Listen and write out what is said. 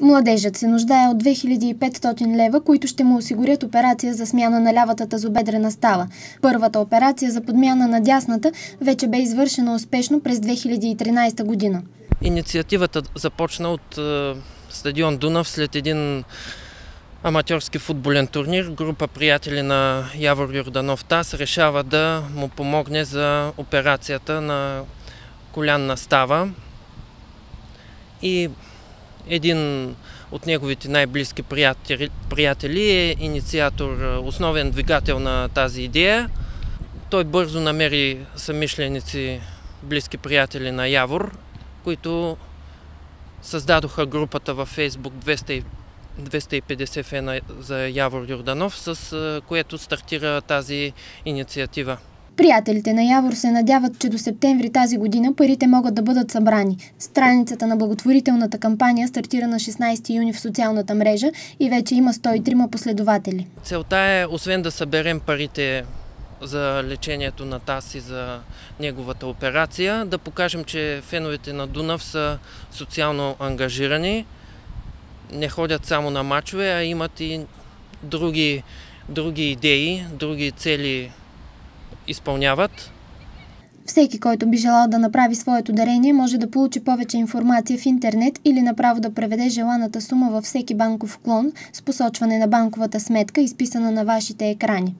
Младежът се нуждае от 2500 лева, които ще му осигурят операция за смяна на лявата тазобедрена става. Първата операция за подмяна на дясната вече бе извършена успешно през 2013 година. Инициативата започна от е, стадион Дунав след един аматьорски футболен турнир. Група приятели на Явор Йорданов Тас решава да му помогне за операцията на колянна става. И един от неговите най-близки приятели, е инициатор, основен двигател на тази идея. Той бързо намери самишленици, близки приятели на Явор, които създадоха групата във Facebook 200 250 фена за Явор Юрданов, с което стартира тази инициатива. Приятелите на Явор се надяват, че до септември тази година парите могат да бъдат събрани. Страницата на благотворителната кампания стартира на 16 юни в социалната мрежа и вече има 103 последователи. Целта е, освен да съберем парите за лечението на Таси за неговата операция, да покажем, че феновете на Дунав са социално ангажирани, не ходят само на мачове, а имат и други, други идеи, други цели изпълняват. Всеки, който би желал да направи своето дарение, може да получи повече информация в интернет или направо да преведе желаната сума във всеки банков клон с посочване на банковата сметка, изписана на вашите екрани.